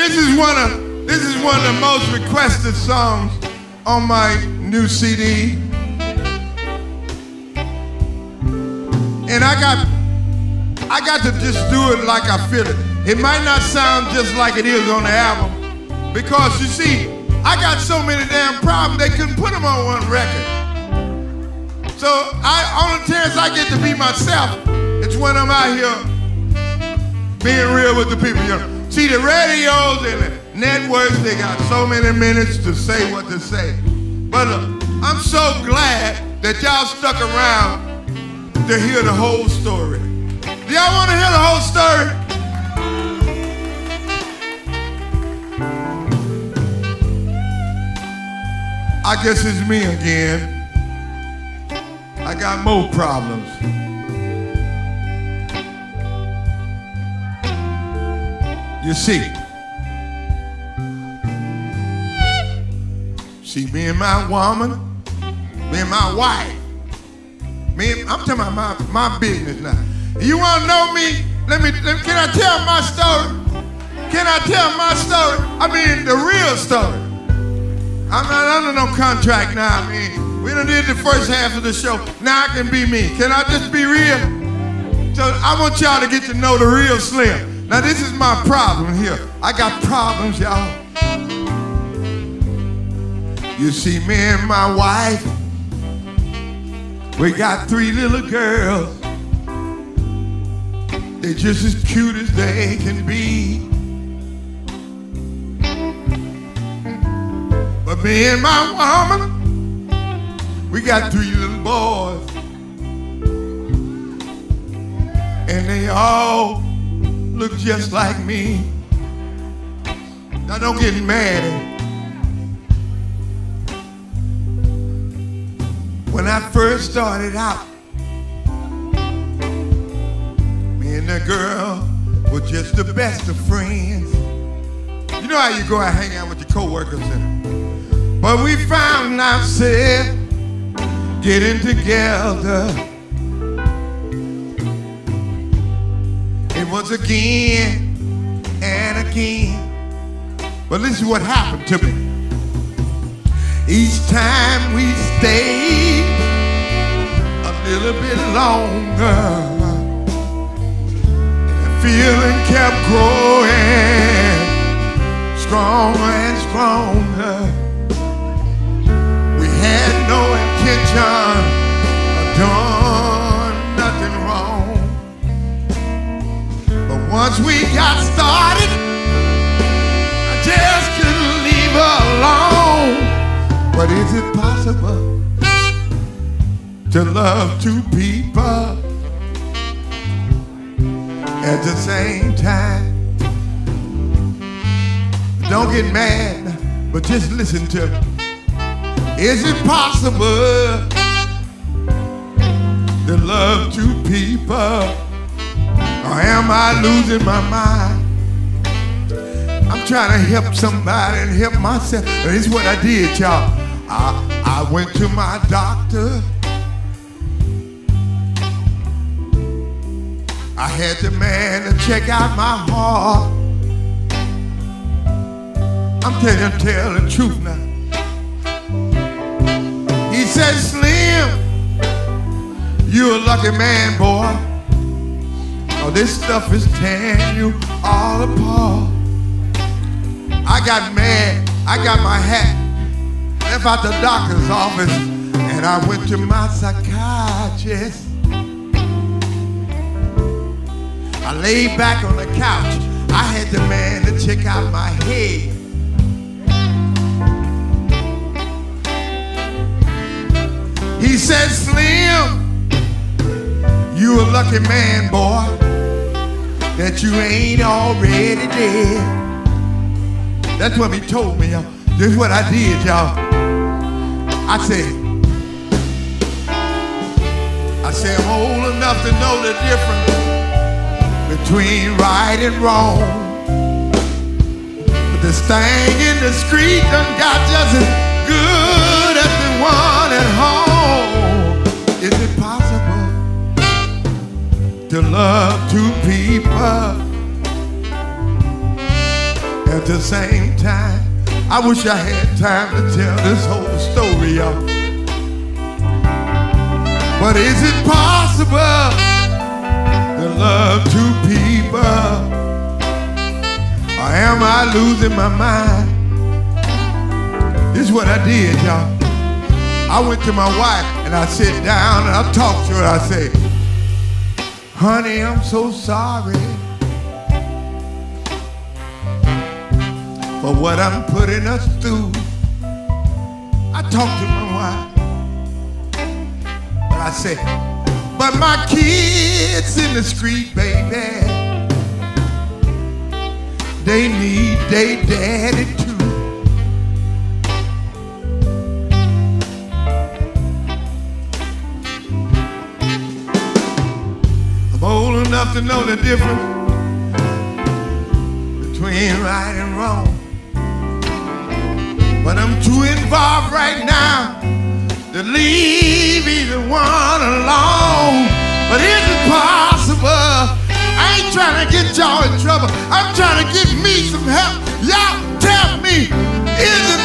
this is one of this is one of the most requested songs on my new CD. And I got I got to just do it like I feel it. It might not sound just like it is on the album because you see, I got so many damn problems they couldn't put them on one record. So I only chance I get to be myself it's when I'm out here being real with the people. You know. See the radios and the networks, they got so many minutes to say what to say. But uh, I'm so glad that y'all stuck around to hear the whole story. Do y'all want to hear the whole story? I guess it's me again. I got more problems. You see, see, me and my woman, me and my wife, me, I'm talking about my, my business now. You want to know me? Let me, let, can I tell my story? Can I tell my story? I mean, the real story. I'm not under no contract now. I mean, we done did the first half of the show. Now I can be me. Can I just be real? So I want y'all to get to know the real Slim. Now this is my problem here. I got problems, y'all. You see, me and my wife, we got three little girls. They're just as cute as they can be. But me and my woman, we got three little boys. And they all look just like me. Now don't get mad When I first started out, me and the girl were just the best of friends. You know how you go out hang out with your coworkers and but we found ourselves getting together. Once again and again. But listen what happened to me. Each time we stayed a little bit longer, the feeling kept growing stronger and stronger. We had no intention Once we got started, I just couldn't leave her alone. But is it possible to love two people at the same time? Don't get mad, but just listen to me. Is it possible to love two people? Or am I losing my mind? I'm trying to help somebody and help myself. This is what I did, y'all. I, I went to my doctor. I had the man to check out my heart. I'm telling you, tell the truth now. He said, Slim, you're a lucky man, boy. This stuff is tearing you all apart. I got mad. I got my hat. Left out the doctor's office and I went to my psychiatrist. I laid back on the couch. I had the man to check out my head. He said, Slim, you a lucky man, boy that you ain't already dead. That's what he told me, y'all. This is what I did, y'all. I said, I said, I'm old enough to know the difference between right and wrong. But this thing in the street done got just as good as the one at home. Is it possible to love two people the same time, I wish I had time to tell this whole story, y'all. But is it possible to love two people? Or am I losing my mind? This is what I did, y'all. I went to my wife and I sit down and I talked to her. I say, honey, I'm so sorry. For what I'm putting us through. I talked to my wife, but I said, but my kids in the street, baby, they need their daddy too. I'm old enough to know the difference between right and wrong. But I'm too involved right now to leave either one alone. But is it possible? I ain't trying to get y'all in trouble. I'm trying to give me some help. Y'all tell me, is it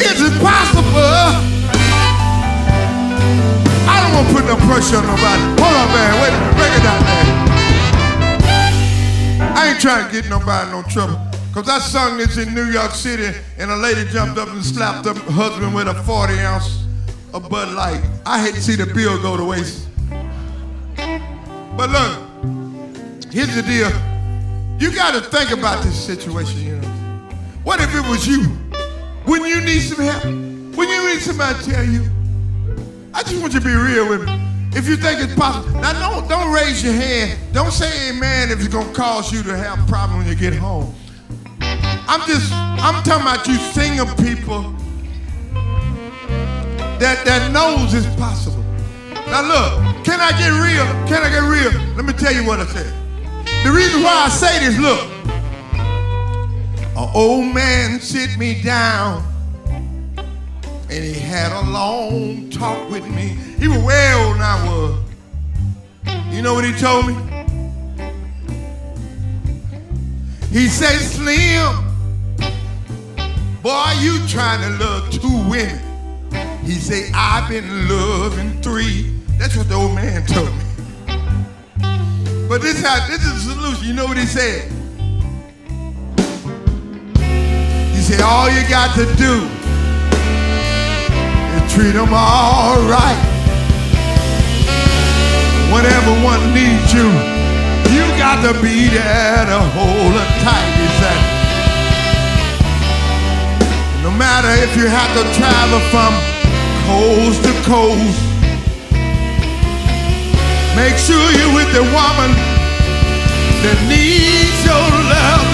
Is it possible? I don't want to put no pressure on nobody. Hold on, man. Wait a minute. Break it down, man. I ain't trying to get nobody no trouble. Because I sung this in New York City and a lady jumped up and slapped her husband with a 40 ounce of Bud Light. I hate to see the bill go to waste. But look, here's the deal. You got to think about this situation, you know. What if it was you? Wouldn't you need some help? Wouldn't you need somebody to tell you? I just want you to be real with me. If you think it's possible, now don't don't raise your hand. Don't say amen if it's gonna cause you to have a problem when you get home. I'm just I'm talking about you single people that that knows it's possible. Now look, can I get real? Can I get real? Let me tell you what I said. The reason why I say this, look, an old man sit me down and he had a long talk with me. He was way older than I was. You know what he told me? He said, Slim, boy, you trying to love two women. He said, I've been loving three. That's what the old man told me. But this this is the solution. You know what he said? Said, all you got to do is treat them all right. Whenever one needs you, you got to be there to hold her tight. He said, no matter if you have to travel from coast to coast, Make sure you're with the woman that needs your love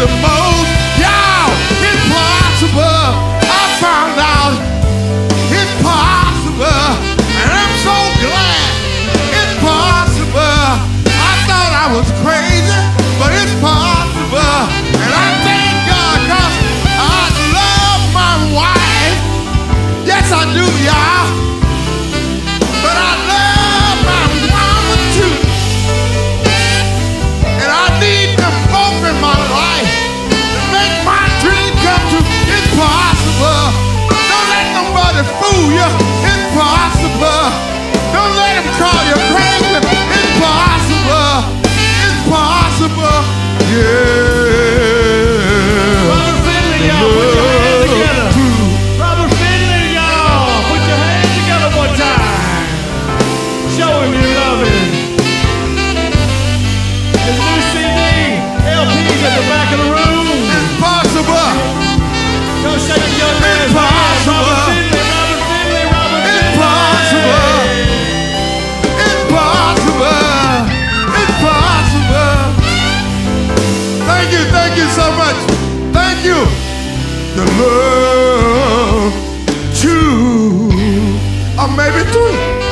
Yes, or maybe three.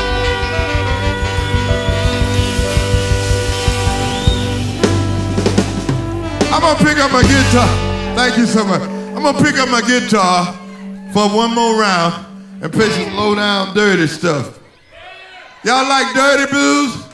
I'm gonna pick up my guitar. Thank you so much. I'm gonna pick up my guitar for one more round and play some low down dirty stuff. Y'all like dirty blues?